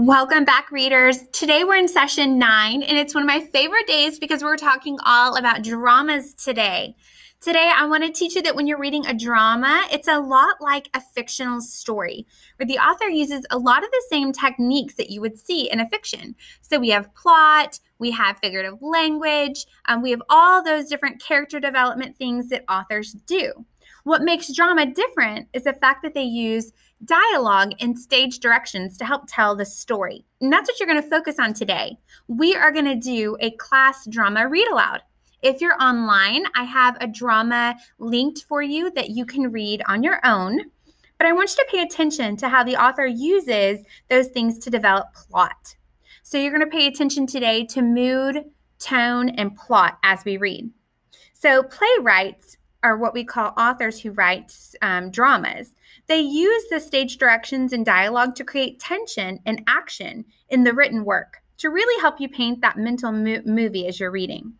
Welcome back, readers. Today we're in session nine, and it's one of my favorite days because we're talking all about dramas today. Today, I want to teach you that when you're reading a drama, it's a lot like a fictional story, where the author uses a lot of the same techniques that you would see in a fiction. So we have plot, we have figurative language, um, we have all those different character development things that authors do. What makes drama different is the fact that they use dialogue and stage directions to help tell the story. And that's what you're going to focus on today. We are going to do a class drama read aloud. If you're online, I have a drama linked for you that you can read on your own. But I want you to pay attention to how the author uses those things to develop plot. So you're going to pay attention today to mood, tone, and plot as we read. So playwrights are what we call authors who write um, dramas. They use the stage directions and dialogue to create tension and action in the written work to really help you paint that mental mo- movie as you're reading.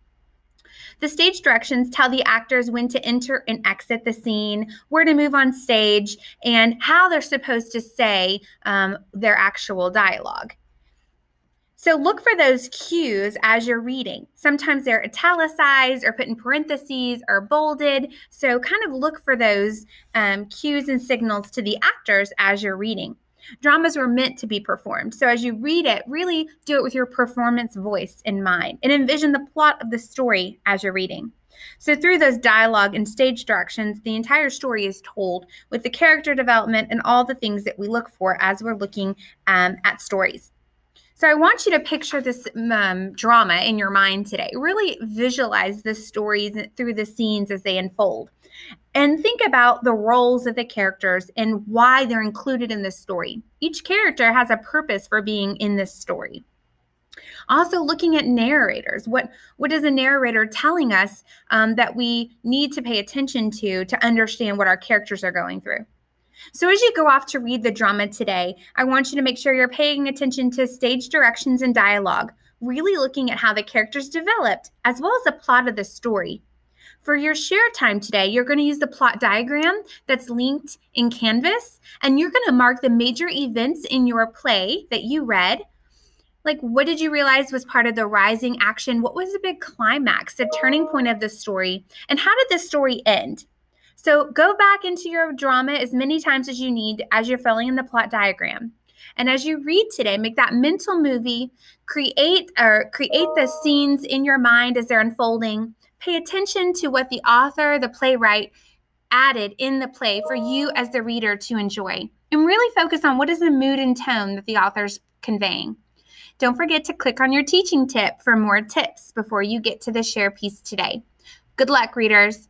The stage directions tell the actors when to enter and exit the scene, where to move on stage, and how they're supposed to say um, their actual dialogue. So look for those cues as you're reading. Sometimes they're italicized or put in parentheses or bolded. So kind of look for those um, cues and signals to the actors as you're reading. Dramas were meant to be performed. So as you read it, really do it with your performance voice in mind and envision the plot of the story as you're reading. So, through those dialogue and stage directions, the entire story is told with the character development and all the things that we look for as we're looking um, at stories. So I want you to picture this um, drama in your mind today. Really visualize the stories through the scenes as they unfold. And think about the roles of the characters and why they're included in this story. Each character has a purpose for being in this story. Also, looking at narrators. What, what is a narrator telling us um, that we need to pay attention to to understand what our characters are going through? So, as you go off to read the drama today, I want you to make sure you're paying attention to stage directions and dialogue, really looking at how the characters developed, as well as the plot of the story. For your share time today, you're going to use the plot diagram that's linked in Canvas, and you're going to mark the major events in your play that you read. Like, what did you realize was part of the rising action? What was the big climax, the turning point of the story? And how did the story end? So go back into your drama as many times as you need as you're filling in the plot diagram. And as you read today, make that mental movie, create or create the scenes in your mind as they're unfolding. Pay attention to what the author, the playwright added in the play for you as the reader to enjoy. And really focus on what is the mood and tone that the author's conveying. Don't forget to click on your teaching tip for more tips before you get to the share piece today. Good luck, readers.